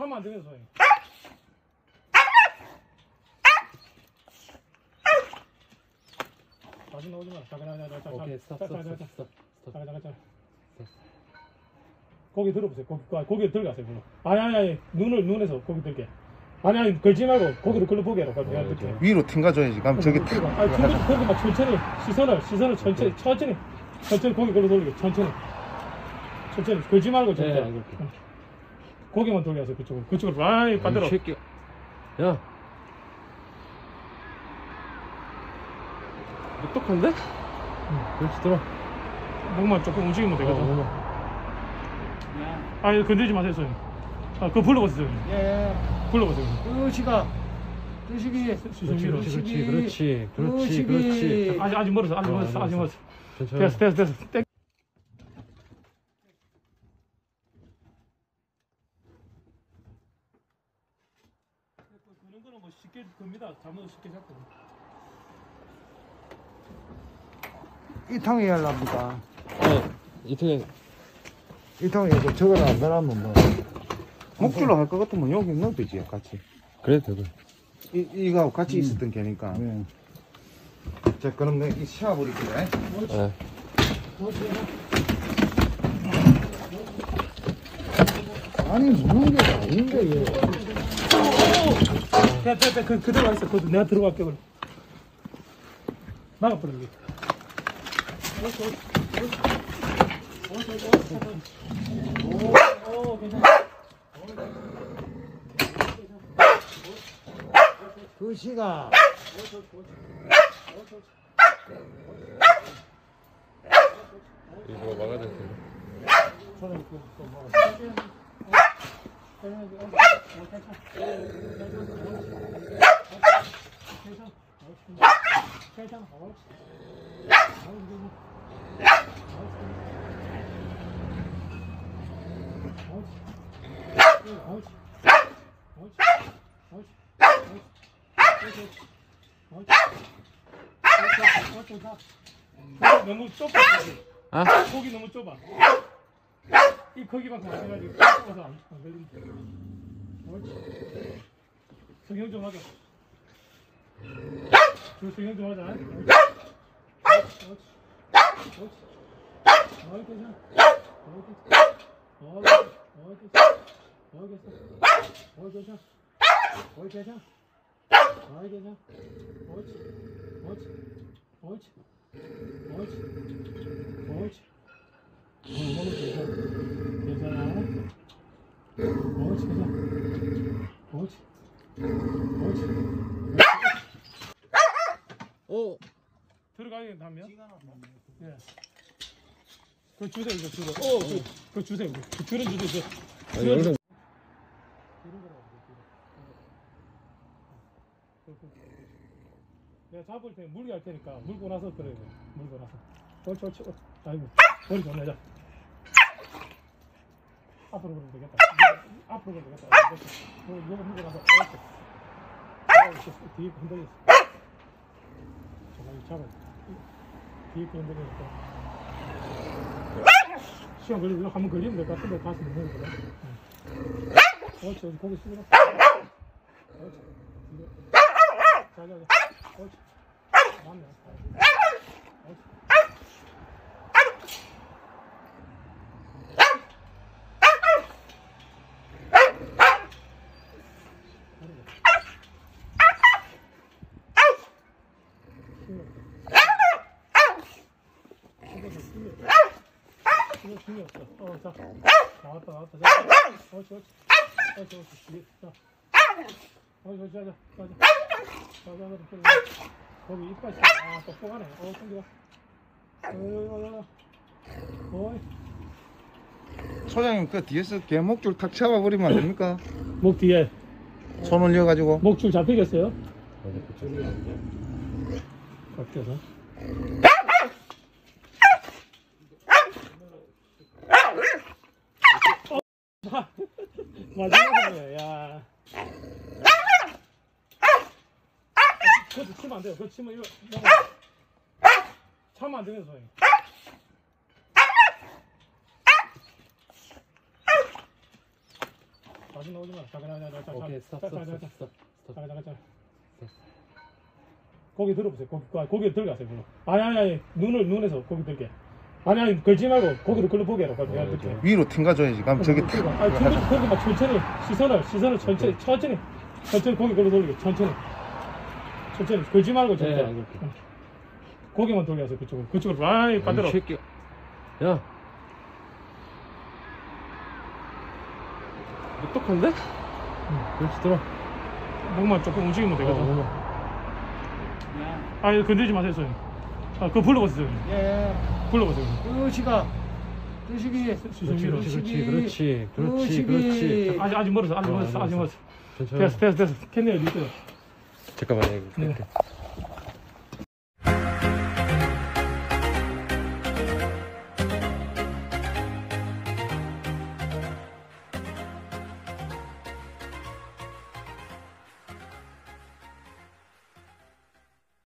차면 안 되는 소리. 다시 나오지 마. 잠깐, 잠깐, 잠깐, 오케이 잠깐, 스탑 잠깐, 스탑 잠깐, 스탑 스탑 잠깐, 잠깐, 잠깐. 고개 들어보세요. 고기, 아, 고개 들어가세요. 그럼. 아니, 아니, 아니. 눈을, 눈에서 고기 들게. 아니, 아니, 걸지 말고 고기를 글로 보게 해라. 내가 어, 듣게. 위로 튕겨줘야지. 그럼 저기 탁. 아니, 고기 막 천천히, 시선을, 시선을 천천히, 천천히. 천천히 고기 글로 돌리게. 천천히. 천천히. 걸지 말고, 네 절대. 알겠게 고기만 돌려서 그쪽으로. 그쪽으로. 아이, 반대로. 이 새끼 야 똑똑한데? 응 그렇지 들어 목만 조금 움직이면 되거든. 어, 아, 이거 건들지 마세요, 선생님. 아, 그거 불러보세요, 선생님. 예. 불러보세요. 의식아. 의식이. 그렇지 그렇지. 그렇지 그렇지 의식이. 그렇지 아직, 아직 멀었어, 아직 어, 멀었어, 아직 멀었어. 천천히 됐어, 됐어, 됐어. 거는 뭐 쉽게 겁니다. 잘못 쉽게 잡고. 이 통에 열랍니다. 네 이틀에 이 통에 이거 저걸 안 달아면 뭐. 목줄로 할 것 같으면 여기 넣어도 되지, 같이. 그래도 되고 이, 이거하고 같이 있었던 개니까. 네. 자, 그럼 내가 이 샤워버릴게. 네. 아니, 무는 게 아닌데, 얘. 야, 야, 야, 그, 그 들어가 있어. 그, 내가 들어갈게, 그럼. 막아버려. 오, 괜찮아. 의식아. 이거 막아야 될 텐데. 너무 좁아. 아? 고기 너무 좁아. 이 거기만큼 안 해가지고 좁아서 안, 안 걸린다. 옳지. 성형 좀 하자. 저 성형 좀 하자. 옳지. 옳지. 옳지. 어이 괜찮아. 어이 괜찮아. 어이 괜찮아. 어이 괜찮아. 어이 괜찮아. 어이 괜찮아. 어이 괜찮아. 옳지. 옳지. 옳지. 옳지. 옳지. 어, 먹을 수 있어. 괜찮아. 옳지, 괜찮아. 옳지. 옳지. 오 들어가야 다면 예. 그 주세요, 이거 주세요. 어, 그, 그 주세요. 그 줄은 주세요. 저. 아니. 그, 그, 그. 내가 잡을 때 물게 할 테니까 물고 나서 그래요. 물고 나서. 옳지, 옳지, 옳지. 아이고, 머리 좀 내자. 앞으로 그러면 되겠다. 앞으로 그러면 되겠다. 그렇지. 뭐, 이거 물고. 옳지. 옳지. 뒤에 흔들렸어. 잠깐 잡아. 뒤에 거 흔들리니까. 시간 걸리면 한번 걸리면 될 것 같은데 가서 먹는 거래. 응. 옳지, 옳지. 고기. 옳지. 이거. 자, 자, 자. 옳지. 맞네. 옳지. 신경 신경 없어. 어, 자. 나왔다, 나왔다. 자. 옳지, 옳지. 옳지, 옳지. 자. 옳지, 옳지, 자, 자, 자, 자. 자, 자, 자, 자. 거기 이빨 있어. 아, 똑똑하네. 어, 챙겨. 어, 어, 어, 어. 소장님, 그 뒤에서 개 목줄 탁 잡아버리면 안 됩니까? 목 뒤에 손 올려가지고. 목줄 잡히겠어요? 어, 마지막이네, 야. 그것도 치면 안 돼요. 그거 치면 이거. 차면 안 되는 소리. 아, 자주 나오지 마. 잠깐, 잠깐, 잠깐, 잠깐. 오케이 스탑 잠깐, 스탑 잠깐, 스탑 스탑 잠깐, 잠깐, 잠깐. 고기 들어보세요. 고기, 아, 고기 들어가세요. 그거. 아니, 아니, 아니. 눈을, 눈에서 고기 들게. 아니, 아니, 걸지 말고 고기를 걸로 보게 해라. 그럼 내가 어. 위로 튕가줘야지. 그럼 저기 탁. 아니, 고기, 고기 막 천천히, 시선을, 시선을 천천히, 천천히, 천천히 고기 걸로 돌리게. 천천히. 천천히. 걸지 말고, 네, 천천히. 응. 고기만 돌게 하세요. 그쪽으로. 그쪽으로. 아이, 반대로. 이 새끼 야 똑똑한데? 응 그렇지 들어 목만 조금 움직이면 되거든. 어, 아, 이거 건들지 마세요, 선생님. 아, 그거 불러보세요. 선생님. 예. 불러보세요. 그시가 그시기 그렇지, 그렇지 그렇지 그렇지 그렇지. 그렇지 아직, 아직 멀었어, 아직 어, 멀었어, 아직 멀었어. 됐어, 됐어, 됐어. 캔네요, 리트. 잠깐만 이거 네.